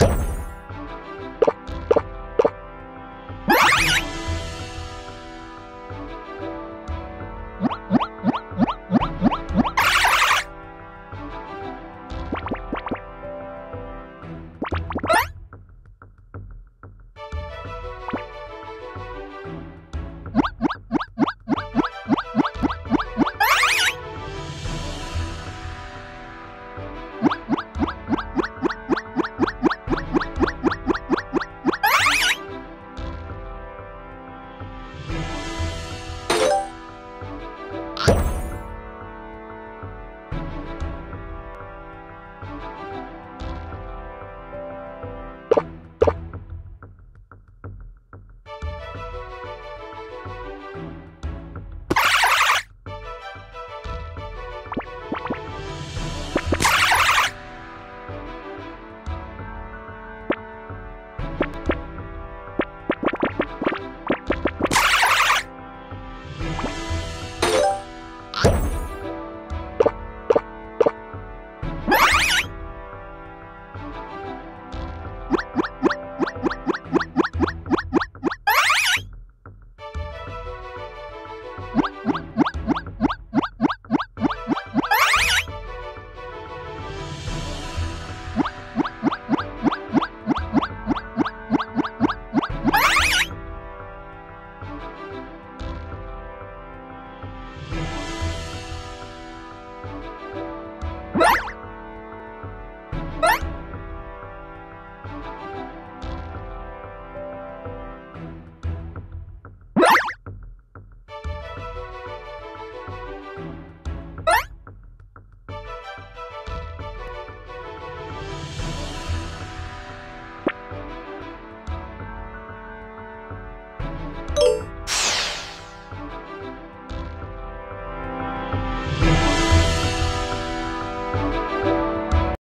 you